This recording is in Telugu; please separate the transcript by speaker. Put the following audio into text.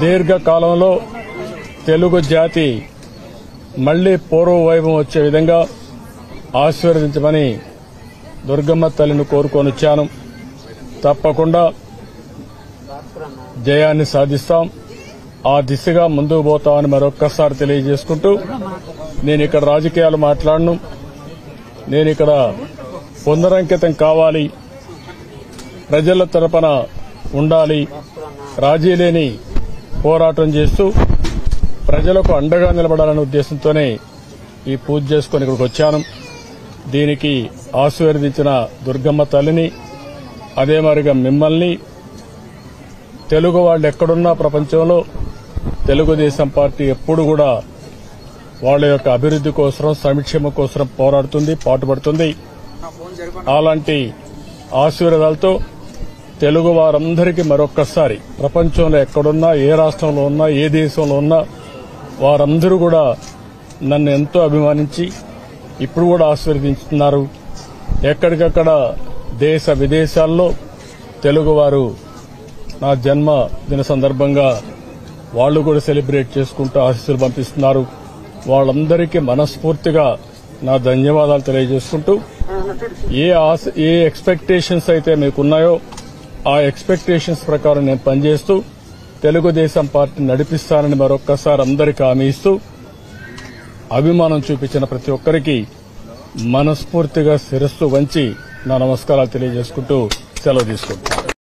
Speaker 1: దీర్ఘకాలంలో తెలుగు జాతి మళ్ళీ పూర్వ వైభవం వచ్చే విధంగా ఆశీర్వదించమని దుర్గమ్మ తల్లిని కోరుకొని వచ్చాను. తప్పకుండా జయాన్ని సాధిస్తాం. ఆ దిశగా ముందుకు పోతామని మరొక్కసారి తెలియజేసుకుంటూ నేను ఇక్కడ రాజకీయాలు మాట్లాడను. నేను ఇక్కడ పునరంకితం కావాలి. ప్రజల తరపున ఉండాలి. రాజీ లేని పోరాటం చేస్తూ ప్రజలకు అండగా నిలబడాలనే ఉద్దేశంతోనే ఈ పూజ చేసుకుని ఇక్కడికి వచ్చాను. దీనికి ఆశీర్వదించిన దుర్గమ్మ తల్లిని అదే మరిగా మిమ్మల్ని తెలుగు వాళ్ళు ఎక్కడున్నా ప్రపంచంలో తెలుగుదేశం పార్టీ ఎప్పుడు కూడా వాళ్ళ యొక్క అభివృద్ది కోసం సంక్షేమం కోసం పోరాడుతుంది పాటుపడుతుంది. అలాంటి ఆశీర్వాదాలతో తెలుగు వారందరికీ మరొక్కసారి. ప్రపంచంలో ఎక్కడున్నా ఏ రాష్ట్రంలో ఉన్నా ఏ దేశంలో ఉన్నా వారందరూ కూడా నన్ను ఎంతో అభిమానించి ఇప్పుడు కూడా ఆశీర్వదించుతున్నారు. ఎక్కడికక్కడ దేశ విదేశాల్లో తెలుగువారు నా జన్మ దిన సందర్భంగా వాళ్ళు కూడా సెలబ్రేట్ చేసుకుంటూ ఆశీస్సులు పంపిస్తున్నారు. వాళ్ళందరికీ మనస్ఫూర్తిగా నా ధన్యవాదాలు తెలియజేసుకుంటూ ఏ ఆశ ఏ ఎక్స్పెక్టేషన్స్ అయితే మీకున్నాయో ఆ ఎక్స్పెక్టేషన్స్ ప్రకారం నేను పనిచేస్తూ తెలుగుదేశం పార్టీ నడిపిస్తానని మరొక్కసారి అందరికీ హామీ ఇస్తూ అభిమానం చూపించిన ప్రతి ఒక్కరికి మనస్ఫూర్తిగా శిరస్సు వంచి నా నమస్కారాలు తెలియజేసుకుంటూ సెలవు తీసుకుంటాను